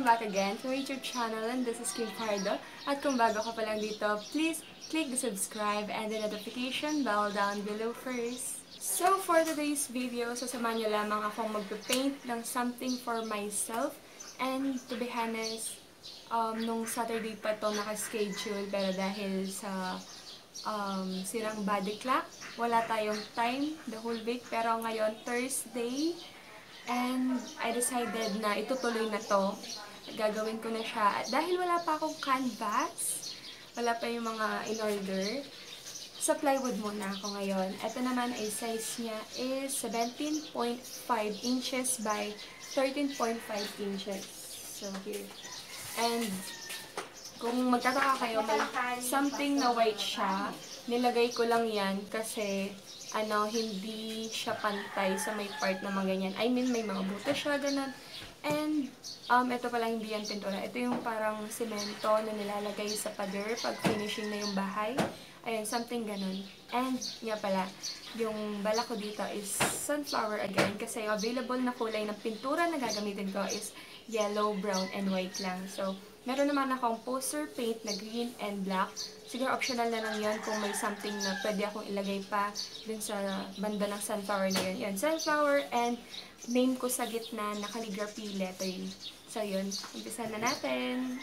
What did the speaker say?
Welcome back again to my YouTube channel and this is Kim Pardo. At kung bago ka pa lang dito, please click the subscribe and the notification bell down below first. So for today's video, sasamahan niyo lamang akong magpapaint ng something for myself. And to be honest, um, nung Saturday pa to naka-schedule pero dahil sa um, sirang body clock, wala tayong time the whole week. Pero ngayon, Thursday, And I decided na itutuloy na to. Gagawin ko na siya. At dahil wala pa akong canvas, wala pa yung mga in-order, sa plywood muna ako ngayon. Ito naman ay size niya is 17.5 inches by 13.5 inches. So, here. And, kung magtataka kayo, something na white siya. Nilagay ko lang yan kasi ano, hindi siya pantay sa may part na mga ganyan. I mean, may mga buto siya, ganun. And, um, ito pala hindi yan pintura. Ito yung parang semento na nilalagay sa pader pag finishing na yung bahay. Ayun, something ganun. And, nga pala, yung bala ko dito is sunflower again kasi available na kulay ng pintura na gagamitin ko is yellow, brown, and white lang. So, meron naman akong poster paint na green and black. Siguro optional na lang yon kung may something na pwede akong ilagay pa dun sa banda ng sunflower na yun. Yan, sunflower and name ko sa gitna na calligraphy lettering. So, yun. Umpisa na natin.